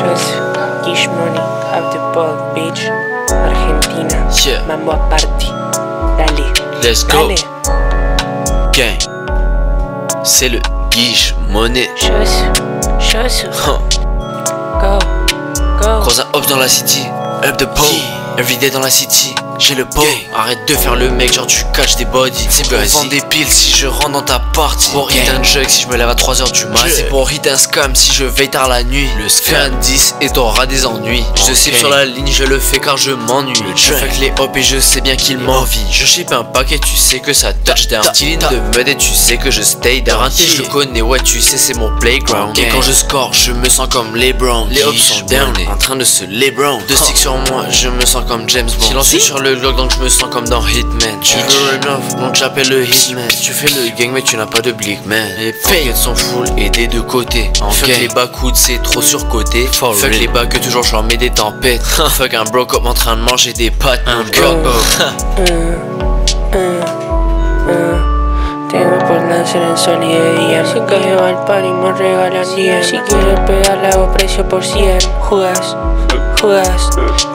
Shots, Gish Money, of the ball, bitch. Argentina, Yeah. mambo aparte. Dale, Let's go. dale. Gang. C'est le guiche monnaie. Shots, shots, Huh. go, go. Croise un hop dans la city. Up the pole. Everyday dans la city. J'ai le pot. Arrête de faire le mec, genre tu catches des bodies. C'est pour vendre des piles si je rentre dans ta party. Pour hit un jug si je me lève à 3h du mat. C'est pour hit un scam si je veille tard la nuit. Le Fais un 10 et t'auras des ennuis. Je te cible sur la ligne, je le fais car je m'ennuie. Je fais que les hop et je sais bien qu'il m'envie. Je ship un paquet, tu sais que ça touchdown. Style de mud et tu sais que je stay down. Rinté, je le connais, ouais, tu sais, c'est mon playground. Et quand je score, je me sens comme LeBron. Les hops sont down, en train de se LeBron. Deux sticks sur moi, je me sens comme James Bond. Sur le Glock, donc je me sens comme dans Hitman. Tu veux run off, donc j'appelle le Hitman. Tu fais le gang, mais tu n'as pas de blick, man. Les paillettes sont full et des deux côtés. En Fuck les bas coudes, c'est trop surcoté. Fuck les bas que toujours je leur mets des tempêtes. Fuck un broke up en train de manger des pâtes. Un broke Tengo por lanzar en sol y de día Si caigo al par y me regalan 10 Si quiero pegarle hago precio por 100 Jugas, jugas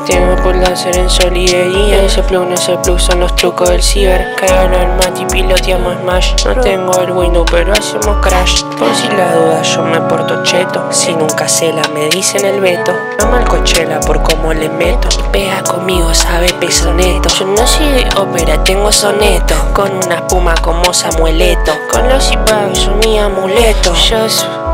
Tengo por lanzar en sol y de día Ese plug no ese plug son los trucos del ciber. Cagalo al mat y piloteamos Smash. No tengo el window pero hacemos crash. Por si la duda yo me porto cheto. Si nunca cela me dicen el veto. Llama al cochela por cómo le meto. Pega conmigo sabe pesoneto Yo no soy de ópera tengo soneto. Con una espuma como Samueleto. Con los ipags son mi amuleto. Yo soy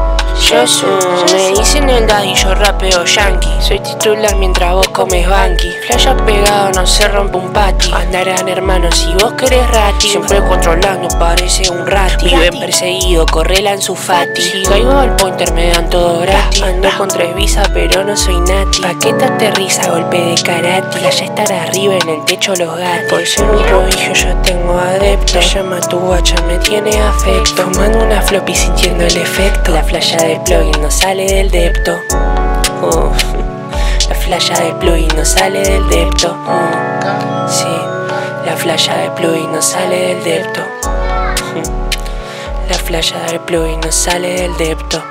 yo soy, me dicen el daddy, yo rapeo yankee. Soy titular mientras vos comes banqui. Flasha pegado, no se rompe un pati Andarán hermanos si vos querés rati. Siempre controlando, parece un rati. Viven perseguido, correla en su fati. Si caigo al pointer me dan todo gratis. Ando con tres visas pero no soy nati. Paqueta aterriza, golpe de karate. Playa estar arriba en el techo los gatos. Por ser un prodigio yo tengo adepto. Llama tu guacha, me tiene afecto. Fumando una floppy sintiendo el efecto. La flasha de plugin no sale del depto Uf. La flasha de plugin no sale del depto. Sí, la flasha de plugin no sale del depto La flasha de plugin no sale del depto